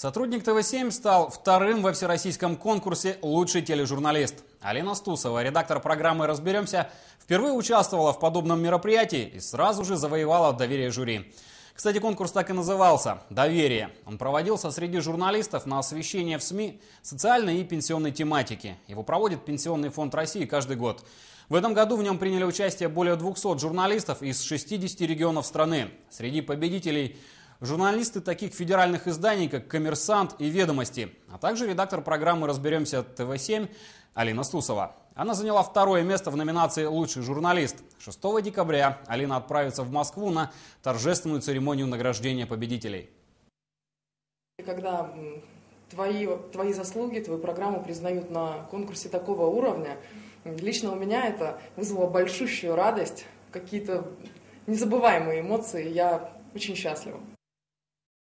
Сотрудник ТВ-7 стал вторым во всероссийском конкурсе «Лучший тележурналист». Алина Стусова, редактор программы «Разберемся», впервые участвовала в подобном мероприятии и сразу же завоевала доверие жюри. Кстати, конкурс так и назывался «Доверие». Он проводился среди журналистов на освещение в СМИ социальной и пенсионной тематики. Его проводит Пенсионный фонд России каждый год. В этом году в нем приняли участие более 200 журналистов из 60 регионов страны. Среди победителей журналисты таких федеральных изданий, как «Коммерсант» и «Ведомости», а также редактор программы «Разберемся ТВ-7» Алина Стусова. Она заняла второе место в номинации «Лучший журналист». 6 декабря Алина отправится в Москву на торжественную церемонию награждения победителей. Когда твои, твои заслуги, твою программу признают на конкурсе такого уровня, лично у меня это вызвало большущую радость, какие-то незабываемые эмоции. Я очень счастлива.